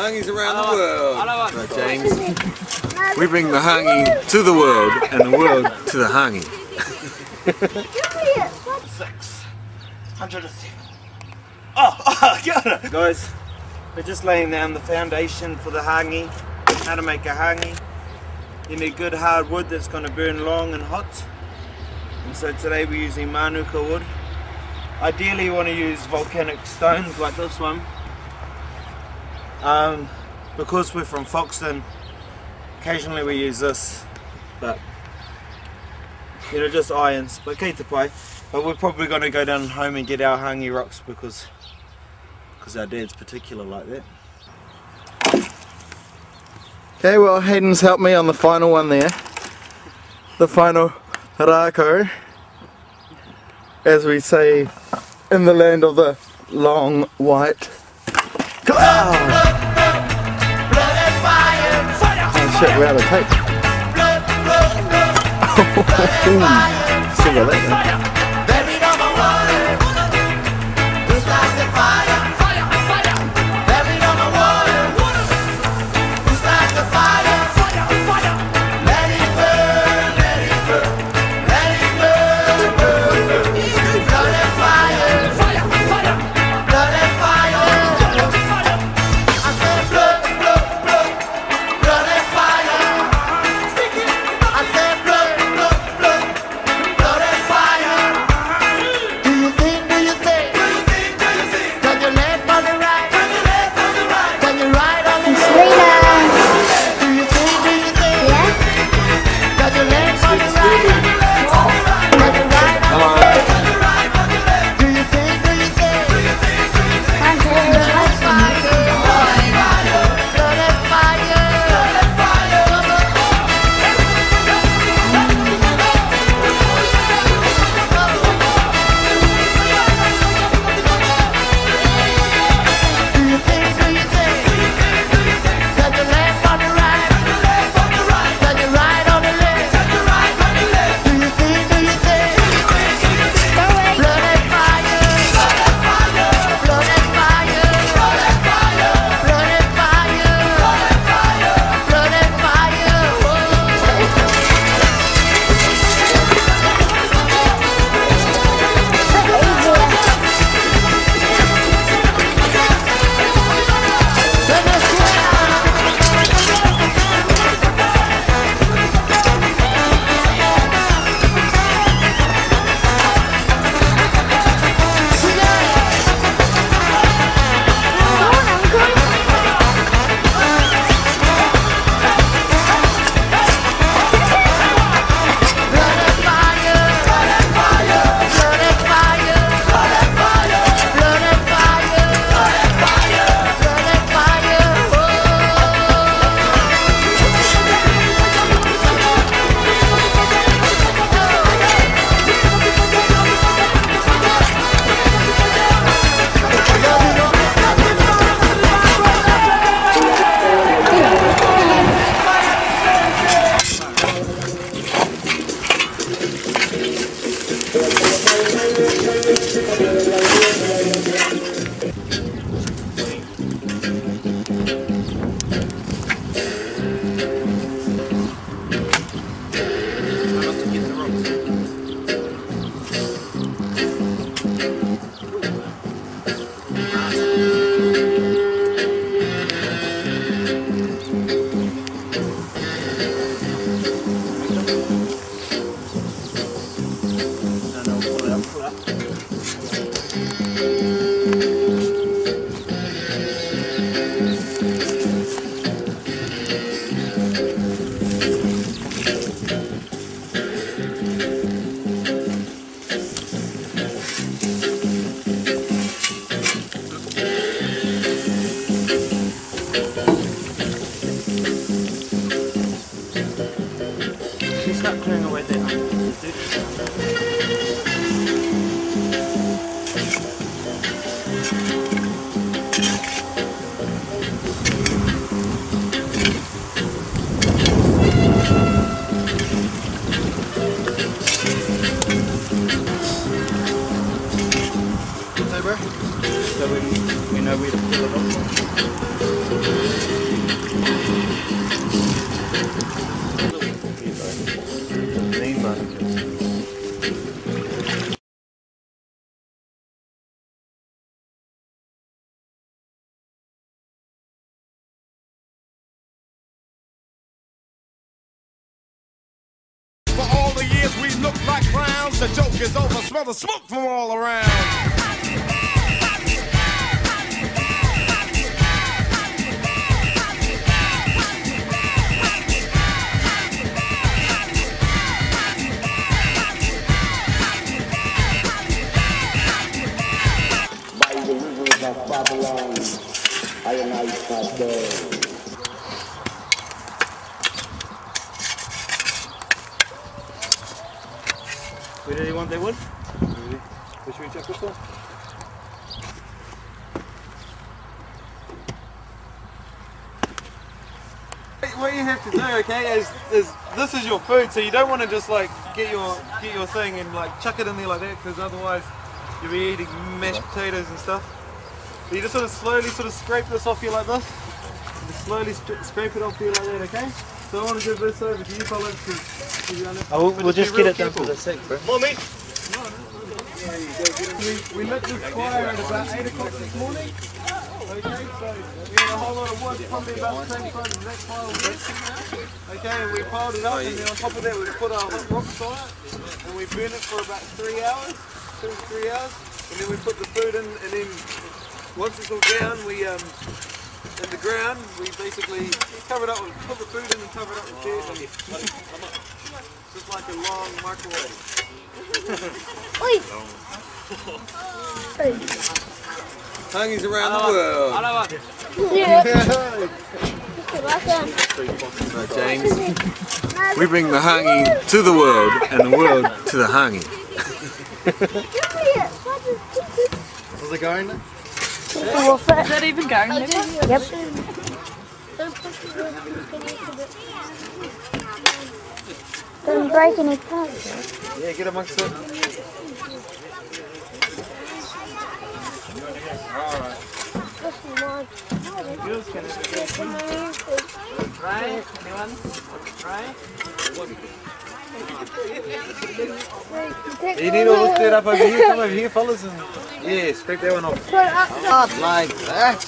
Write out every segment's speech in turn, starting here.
Hangis around the world. Right, James. We bring the hangi to the world and the world to the hangi. Six. Hundred and seven. Oh, oh, got it. Guys, we're just laying down the foundation for the hangi. How to make a hangi. You need good hard wood that's going to burn long and hot. And so today we're using manuka wood. Ideally you want to use volcanic stones like this one. Um, because we're from Foxton, occasionally we use this, but you know, just irons, but keep the pie. But we're probably going to go down home and get our hangi rocks because because our dad's particular like that. Okay, well Hayden's helped me on the final one there. The final rako. As we say in the land of the long white cloud. Shit, we're out of tape. See no way to peel it off. For all the years we look like clowns, the joke is over. Smell the smoke from all around. Sat down. We really want that wood? Should we check this one? What you have to do, okay, is, is this is your food, so you don't want to just like get your get your thing and like chuck it in there like that, because otherwise you'll be eating mashed potatoes and stuff. So you just sort of slowly sort of scrape this off you like this. Just slowly scrape it off you like that, okay? So I want to give this over to you fellas, because Oh, we'll, we'll just get real it done for the sec, bro. We, we lit this fire at about 8 o'clock this morning. Okay, so we had a whole lot of wood, probably about the same size as that pile of wood. Okay, and we piled it up, and then on top of that we put our hot rocks on it, and we burned it for about three hours, two to three hours, and then we put the food in, and then once it's all down, we um, in the ground, we basically cover it up, with, put the food in and cover it up with dirt, and just like a long microwave. Hangis around the world. Right, James. We bring the hangi to the world and the world to the hangi. Was it going? Is that even going? Yep. Don't break any parts. Yeah, get amongst it. Right? Anyone? Right? You need all this dirt up over here. Come over here, fellas, and yeah, scrape that one off. Not like that.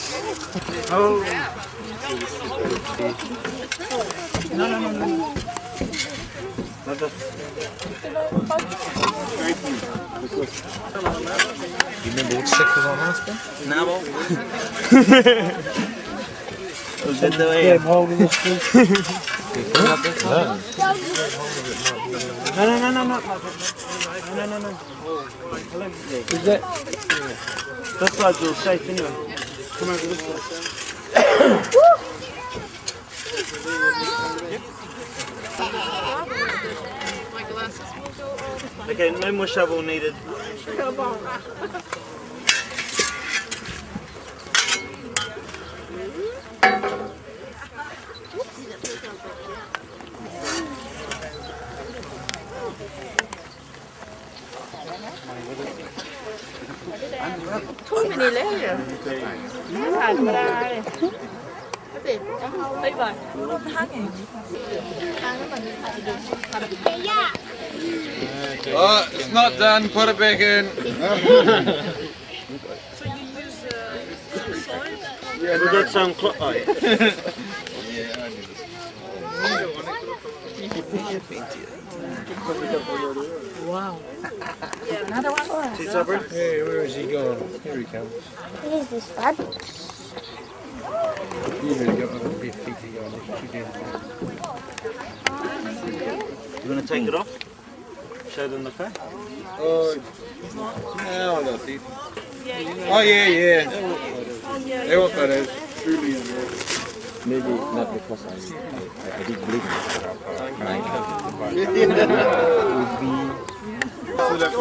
You remember which sec was on last one? Nah, well. Was that the way? No, no, no, no, no. No, no, no, no. Is that? This side's all safe anyway. Come over this way. Okay, no more shovel needed. ถ่ายธรรมดาเลยไปบ่อยทักไง Oh, it's not done. Put it back in. Would that sound clo- oh, yeah. Another one? See, Sabri? Hey, where is he going? Here he comes. Here's this bud. You want to take it off? Show them the car? Oh, no, I don't see. Oh yeah, yeah. They want photos. Truly. Maybe not because I, I, I did believe it. So that-